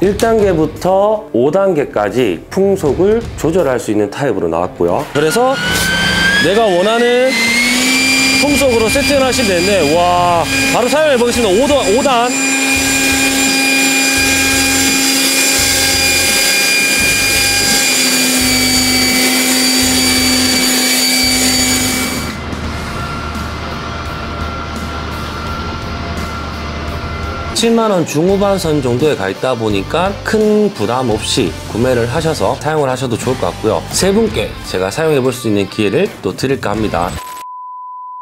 1단계부터 5단계까지 풍속을 조절할 수 있는 타입으로 나왔고요. 그래서 내가 원하는 풍속으로 세팅을 하시면 되는데 와 바로 사용해 보겠습니다. 5단, 5단. 칠만원 중후반 선 정도에 가 있다 보니까 큰 부담 없이 구매를 하셔서 사용을 하셔도 좋을 것 같고요. 세 분께 제가 사용해 볼 수 있는 기회를 또 드릴까 합니다.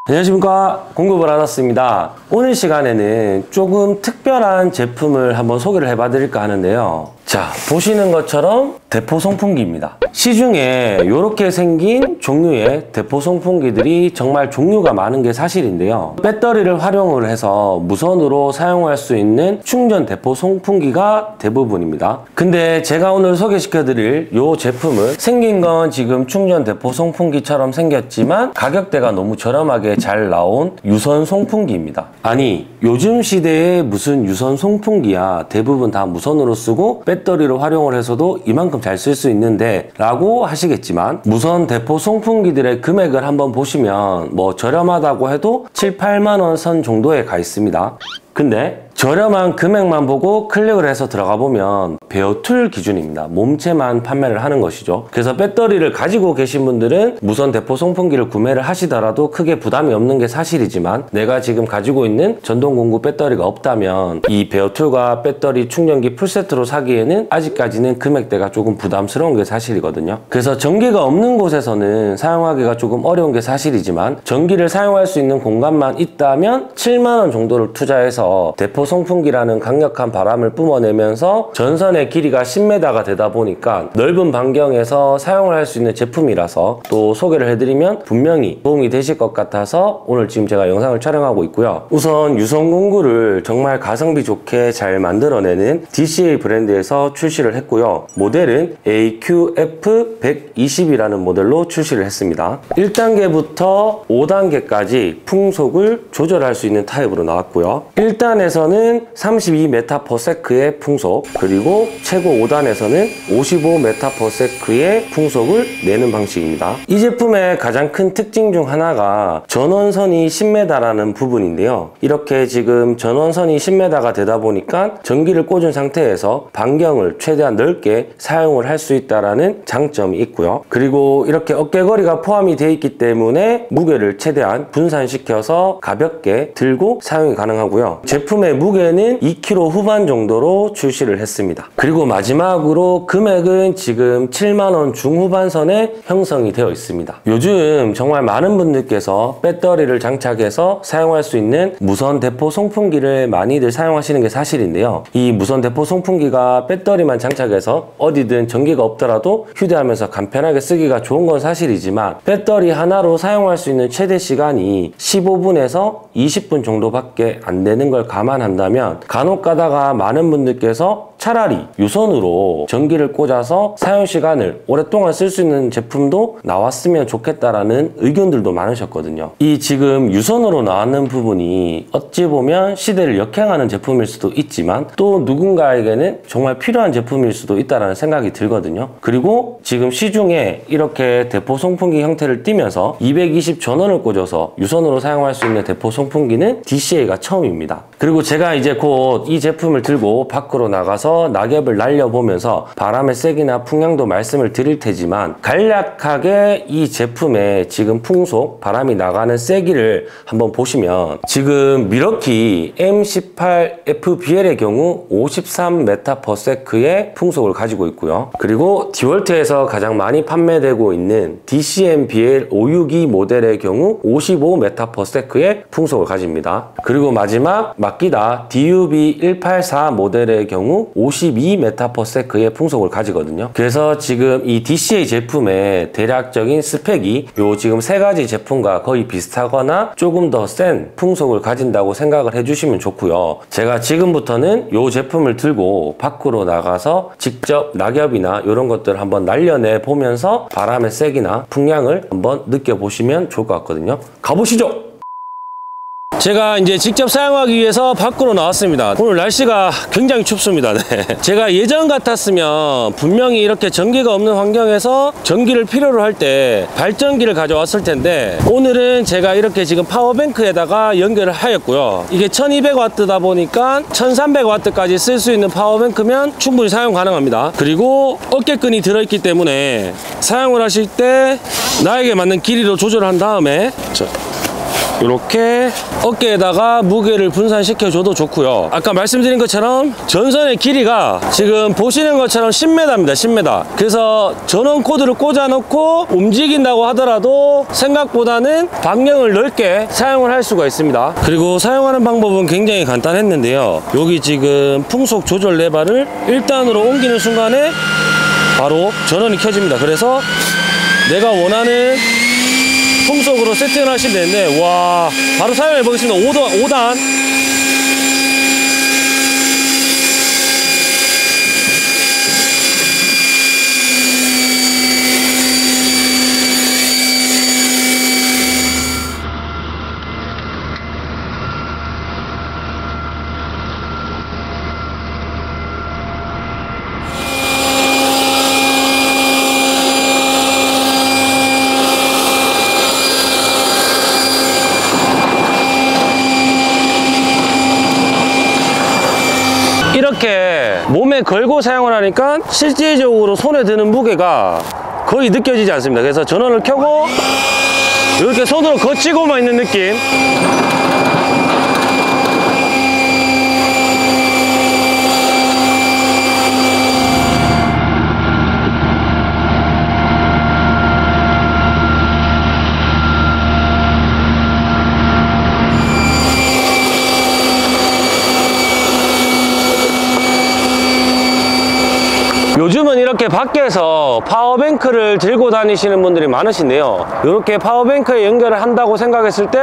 안녕하십니까 공급을 받았습니다 오늘 시간에는 조금 특별한 제품을 한번 소개를 해봐 드릴까 하는데요 자 보시는 것처럼 대포 송풍기입니다. 시중에 이렇게 생긴 종류의 대포 송풍기들이 정말 종류가 많은 게 사실인데요. 배터리를 활용을 해서 무선으로 사용할 수 있는 충전 대포 송풍기가 대부분입니다. 근데 제가 오늘 소개시켜 드릴 이 제품은 생긴 건 지금 충전 대포 송풍기처럼 생겼지만 가격대가 너무 저렴하게 잘 나온 유선 송풍기입니다. 아니 요즘 시대에 무슨 유선 송풍기야. 대부분 다 무선으로 쓰고 배터리 를 활용을 해서도 이만큼 잘 쓸 수 있는데 라고 하시겠지만 무선 대포 송풍기들의 금액을 한번 보시면 뭐 저렴하다고 해도 7, 8만 원 선 정도에 가 있습니다. 근데 저렴한 금액만 보고 클릭을 해서 들어가 보면 bare tool 기준입니다. 몸체만 판매를 하는 것이죠. 그래서 배터리를 가지고 계신 분들은 무선 대포 송풍기를 구매를 하시더라도 크게 부담이 없는 게 사실이지만 내가 지금 가지고 있는 전동 공구 배터리가 없다면 이 bare tool과 배터리 충전기 풀세트로 사기에는 아직까지는 금액대가 조금 부담스러운 게 사실이거든요. 그래서 전기가 없는 곳에서는 사용하기가 조금 어려운 게 사실이지만 전기를 사용할 수 있는 공간만 있다면 7만 원 정도를 투자해서 대포 송풍기라는 강력한 바람을 뿜어내면서 전선의 길이가 10m가 되다 보니까 넓은 반경에서 사용을 할 수 있는 제품이라서 또 소개를 해드리면 분명히 도움이 되실 것 같아서 오늘 지금 제가 영상을 촬영하고 있고요. 우선 유선 공구를 정말 가성비 좋게 잘 만들어내는 DCA 브랜드에서 출시를 했고요. 모델은 AQF120이라는 모델로 출시를 했습니다. 1단계부터 5단계까지 풍속을 조절할 수 있는 타입으로 나왔고요. 1단에서는 32m/s의 풍속 그리고 최고 5단에서는 55m/s의 풍속을 내는 방식입니다. 이 제품의 가장 큰 특징 중 하나가 전원선이 10m라는 부분인데요. 이렇게 지금 전원선이 10m가 되다 보니까 전기를 꽂은 상태에서 반경을 최대한 넓게 사용을 할 수 있다는 장점이 있고요. 그리고 이렇게 어깨거리가 포함이 되어 있기 때문에 무게를 최대한 분산시켜서 가볍게 들고 사용이 가능하고요. 제품의 무 게는 2kg 후반 정도로 출시를 했습니다. 그리고 마지막으로 금액은 지금 7만원 중후반선에 형성이 되어 있습니다. 요즘 정말 많은 분들께서 배터리를 장착해서 사용할 수 있는 무선 대포 송풍기를 많이들 사용하시는 게 사실인데요. 이 무선 대포 송풍기가 배터리만 장착해서 어디든 전기가 없더라도 휴대하면서 간편하게 쓰기가 좋은 건 사실이지만 배터리 하나로 사용할 수 있는 최대 시간이 15분에서 20분 정도밖에 안 되는 걸 감안한다 면 간혹 가다가 많은 분들께서 차라리 유선으로 전기를 꽂아서 사용 시간을 오랫동안 쓸 수 있는 제품도 나왔으면 좋겠다라는 의견들도 많으셨거든요. 이 지금 유선으로 나왔는 부분이 어찌 보면 시대를 역행하는 제품일 수도 있지만 또 누군가에게는 정말 필요한 제품일 수도 있다는 생각이 들거든요. 그리고 지금 시중에 이렇게 대포 송풍기 형태를 띠면서 220 전원을 꽂아서 유선으로 사용할 수 있는 대포 송풍기는 DCA가 처음입니다. 그리고 제가 이제 곧 이 제품을 들고 밖으로 나가서 낙엽을 날려보면서 바람의 세기나 풍량도 말씀을 드릴 테지만 간략하게 이 제품의 지금 풍속, 바람이 나가는 세기를 한번 보시면 지금 미러키 M18FBL의 경우 53m/s의 풍속을 가지고 있고요. 그리고 디월트에서 가장 많이 판매되고 있는 DCM-BL 562 모델의 경우 55m/s의 풍속을 가집니다. 그리고 마지막 마키다 DUB184 모델의 경우 52m/s의 풍속을 가지거든요. 그래서 지금 이 DCA 제품의 대략적인 스펙이 요 지금 세 가지 제품과 거의 비슷하거나 조금 더 센 풍속을 가진다고 생각을 해주시면 좋고요. 제가 지금부터는 요 제품을 들고 밖으로 나가서 직접 낙엽이나 이런 것들을 한번 날려내 보면서 바람의 세기나 풍량을 한번 느껴보시면 좋을 것 같거든요. 가보시죠! 제가 이제 직접 사용하기 위해서 밖으로 나왔습니다. 오늘 날씨가 굉장히 춥습니다. 네. 제가 예전 같았으면 분명히 이렇게 전기가 없는 환경에서 전기를 필요로 할 때 발전기를 가져왔을 텐데 오늘은 제가 이렇게 지금 파워뱅크에다가 연결을 하였고요. 이게 1200W다 보니까 1300W까지 쓸 수 있는 파워뱅크면 충분히 사용 가능합니다. 그리고 어깨끈이 들어있기 때문에 사용을 하실 때 나에게 맞는 길이로 조절한 다음에 자, 이렇게 어깨에다가 무게를 분산시켜 줘도 좋고요. 아까 말씀드린 것처럼 전선의 길이가 지금 보시는 것처럼 10m입니다 10m 그래서 전원 코드를 꽂아 놓고 움직인다고 하더라도 생각보다는 반경을 넓게 사용을 할 수가 있습니다. 그리고 사용하는 방법은 굉장히 간단했는데요. 여기 지금 풍속 조절 레바를 1단으로 옮기는 순간에 바로 전원이 켜집니다. 그래서 내가 원하는 풍속으로 세팅을 하시면 되는데 와 바로 사용해 보겠습니다. 5단, 5단 이렇게 몸에 걸고 사용을 하니까 실질적으로 손에 드는 무게가 거의 느껴지지 않습니다. 그래서 전원을 켜고 이렇게 손으로 거치고만 있는 느낌. 요즘은 이렇게 밖에서 power bank를 들고 다니시는 분들이 많으신데요. 이렇게 power bank에 연결을 한다고 생각했을 때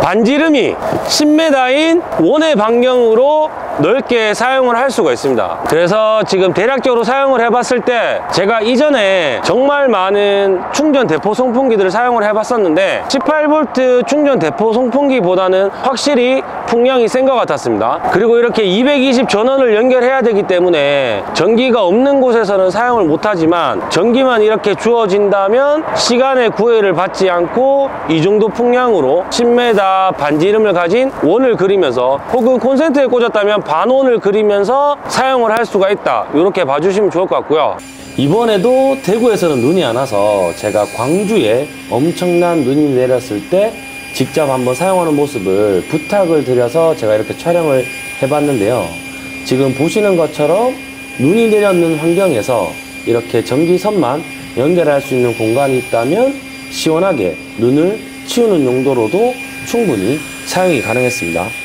반지름이 10m인 원의 반경으로 넓게 사용을 할 수가 있습니다. 그래서 지금 대략적으로 사용을 해봤을 때 제가 이전에 정말 많은 충전 대포 송풍기들을 사용을 해봤었는데 18V 충전 대포 송풍기보다는 확실히 풍량이 센 것 같았습니다. 그리고 이렇게 220 전원을 연결해야 되기 때문에 전기가 없는 곳에서는 사용을 못하지만 전기만 이렇게 주어진다면 시간의 구애를 받지 않고 이 정도 풍량으로 10m 반지름을 가진 원을 그리면서 혹은 콘센트에 꽂았다면 반원을 그리면서 사용을 할 수가 있다 이렇게 봐주시면 좋을 것 같고요 이번에도 대구에서는 눈이 안 와서 제가 광주에 엄청난 눈이 내렸을 때 직접 한번 사용하는 모습을 부탁을 드려서 제가 이렇게 촬영을 해봤는데요. 지금 보시는 것처럼 눈이 내렸는 환경에서 이렇게 전기선만 연결할 수 있는 공간이 있다면 시원하게 눈을 치우는 용도로도 충분히 사용이 가능했습니다.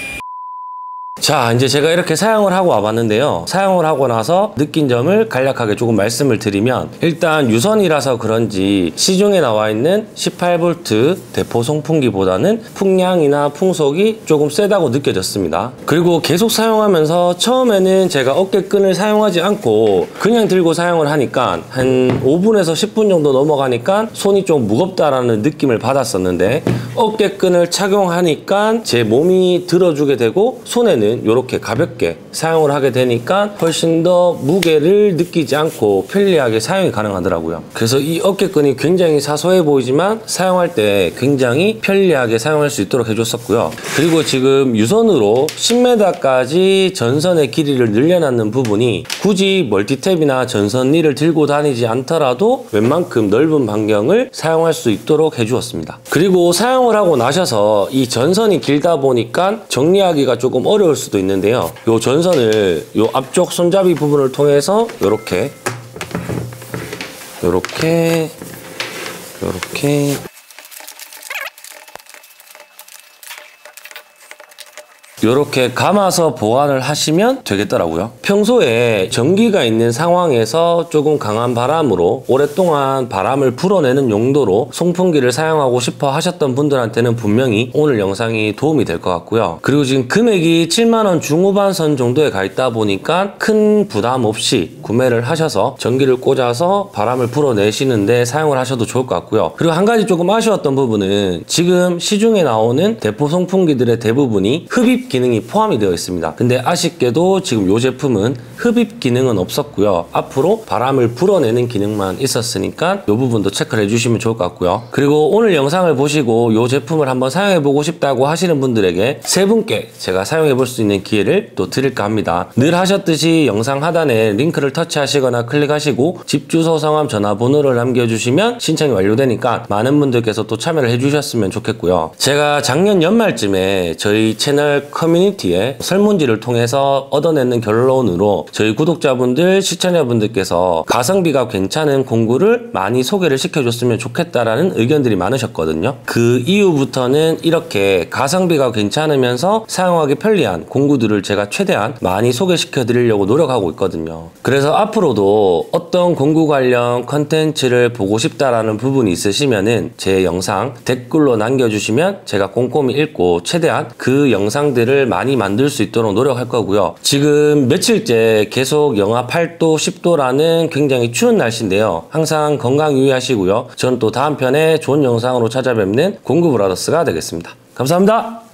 자 이제 제가 이렇게 사용을 하고 와봤는데요. 사용을 하고 나서 느낀 점을 간략하게 조금 말씀을 드리면 일단 유선이라서 그런지 시중에 나와 있는 18V 대포 송풍기보다는 풍량이나 풍속이 조금 세다고 느껴졌습니다. 그리고 계속 사용하면서 처음에는 제가 어깨끈을 사용하지 않고 그냥 들고 사용을 하니까 한 5분에서 10분 정도 넘어가니까 손이 좀 무겁다라는 느낌을 받았었는데 어깨끈을 착용하니까 제 몸이 들어주게 되고 손에는 이렇게 가볍게 사용을 하게 되니까 훨씬 더 무게를 느끼지 않고 편리하게 사용이 가능하더라고요. 그래서 이 어깨끈이 굉장히 사소해 보이지만 사용할 때 굉장히 편리하게 사용할 수 있도록 해줬었고요. 그리고 지금 유선으로 10m까지 전선의 길이를 늘려놨는 부분이 굳이 멀티탭이나 전선리를 들고 다니지 않더라도 웬만큼 넓은 반경을 사용할 수 있도록 해주었습니다. 그리고 사용을 하고 나셔서 이 전선이 길다 보니까 정리하기가 조금 어려울 수도 있는데요. 이 전선을 이 앞쪽 손잡이 부분을 통해서 이렇게 이렇게 이렇게 이렇게 감아서 보관을 하시면 되겠더라고요. 평소에 전기가 있는 상황에서 조금 강한 바람으로 오랫동안 바람을 불어내는 용도로 송풍기를 사용하고 싶어 하셨던 분들한테는 분명히 오늘 영상이 도움이 될 것 같고요. 그리고 지금 금액이 7만원 중후반 선 정도에 가 있다 보니까 큰 부담 없이 구매를 하셔서 전기를 꽂아서 바람을 불어내시는데 사용을 하셔도 좋을 것 같고요. 그리고 한 가지 조금 아쉬웠던 부분은 지금 시중에 나오는 대포 송풍기들의 대부분이 흡입 기 능이 포함이 되어 있습니다. 근데 아쉽게도 지금 이 제품은 흡입 기능은 없었고요. 앞으로 바람을 불어내는 기능만 있었으니까 이 부분도 체크를 해주시면 좋을 것 같고요. 그리고 오늘 영상을 보시고 이 제품을 한번 사용해보고 싶다고 하시는 분들에게 세 분께 제가 사용해볼 수 있는 기회를 또 드릴까 합니다. 늘 하셨듯이 영상 하단에 링크를 터치하시거나 클릭하시고 집 주소, 성함, 전화번호를 남겨주시면 신청이 완료되니까 많은 분들께서 또 참여를 해주셨으면 좋겠고요. 제가 작년 연말쯤에 저희 채널 커뮤니티에 설문지를 통해서 얻어내는 결론으로 저희 구독자분들, 시청자분들께서 가성비가 괜찮은 공구를 많이 소개를 시켜줬으면 좋겠다라는 의견들이 많으셨거든요. 그 이후부터는 이렇게 가성비가 괜찮으면서 사용하기 편리한 공구들을 제가 최대한 많이 소개시켜 드리려고 노력하고 있거든요. 그래서 앞으로도 어떤 공구 관련 컨텐츠를 보고 싶다라는 부분이 있으시면은 제 영상 댓글로 남겨주시면 제가 꼼꼼히 읽고 최대한 그 영상들을 많이 만들 수 있도록 노력할 거고요. 지금 며칠째 계속 영하 8도, 10도라는 굉장히 추운 날씨인데요. 항상 건강 유의하시고요. 저는 또 다음 편에 좋은 영상으로 찾아뵙는 공구 브라더스가 되겠습니다. 감사합니다.